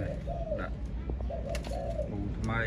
នេះដាក់ពូថ្មី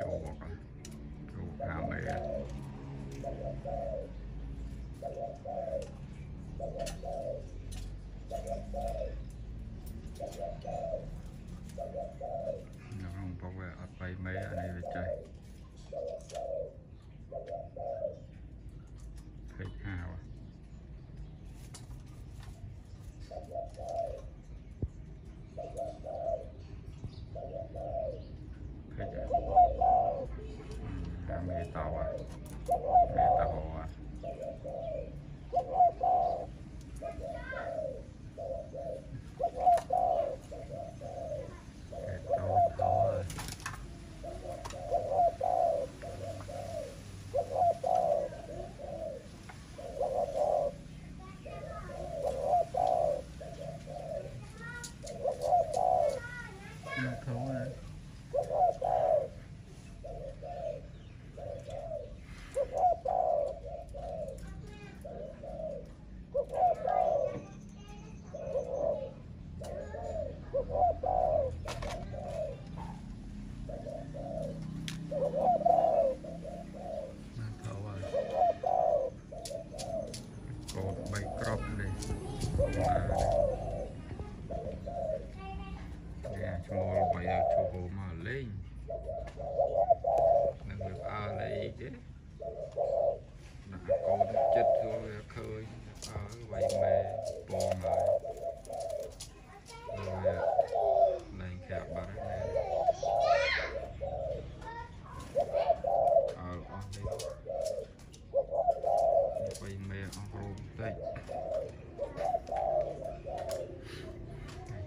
ចូលមកកចូលកាមេរ៉ានៅក្នុងពុកវាអត់ បីមេអានេះវាចេះភេកហាវភេកអាមេតោអាមេតោអាមេតោតោ Nó khổ rồi. Nó khổ rồi. Cột bay crop đi. À, Nè, cho bây giờ cho bố mà lên Đừng được à lấy chứ Đã con chết rồi khơi ở vậy mẹ bò lại Rồi lên kẹo bà này Ờ, ở đây Vậy mẹ ở rùm đây ចា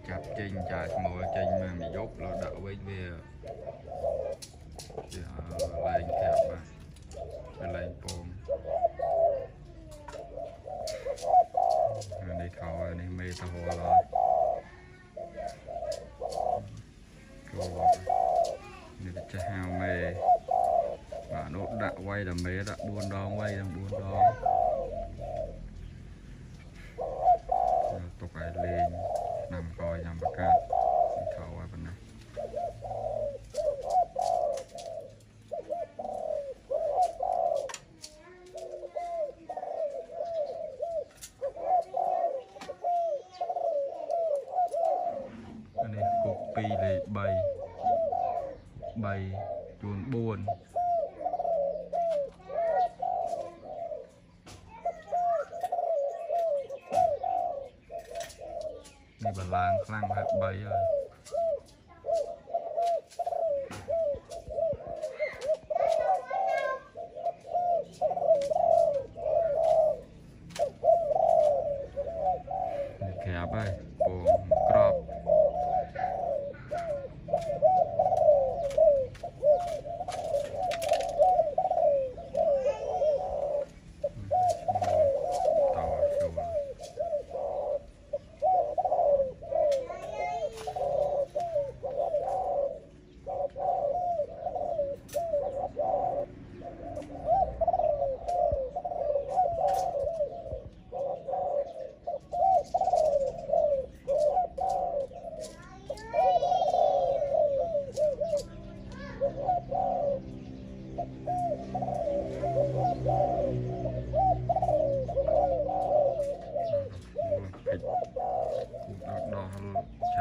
ចាប់ចេញចាស្មូលចេញមកមួយយប់លោដាក់វិញវាវាលែងប្រាប់បាទវាលែងពងអានេះខោអានេះមេតហួរឡោចូលនេះចេះហៅមេបាទនោះដាក់វាយតែមេដាក់4ដងវាយទាំង4ដង ពីរលេខ3 3ជួន4នេះបលាងខ្លាំងហាក់3ហើយនេះក្រាប់ហើយ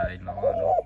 insya Allah